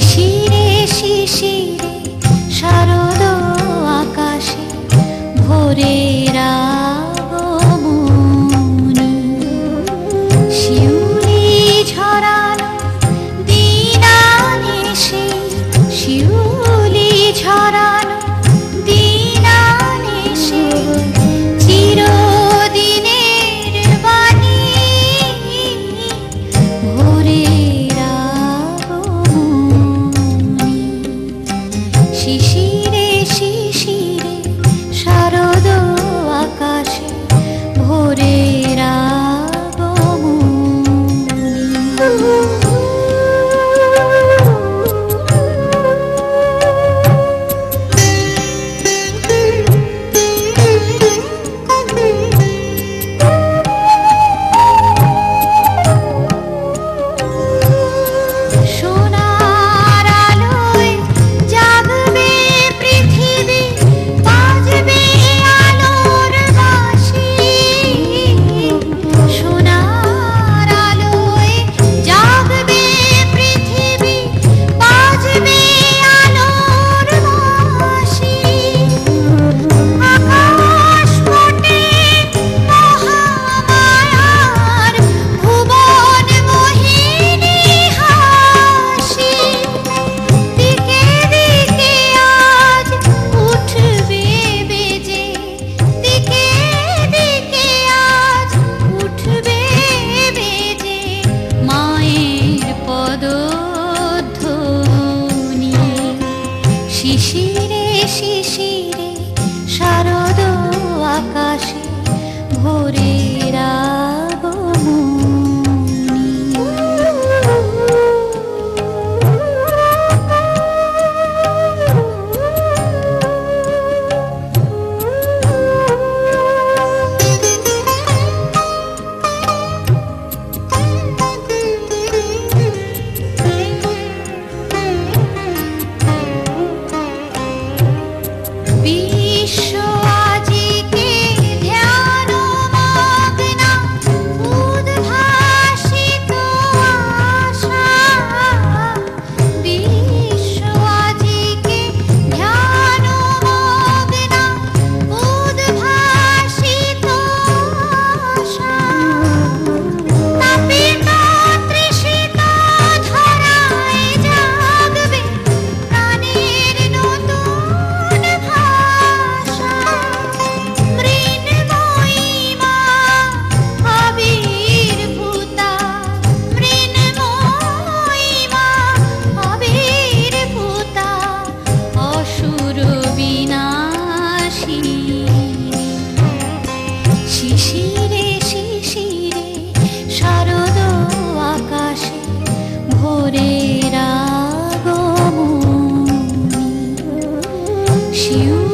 শিশিরে শিশিরে শারদ আকাশে ভোরেরা শিশিরে শিশিরে শারদ আকাশে ভোরেরা you.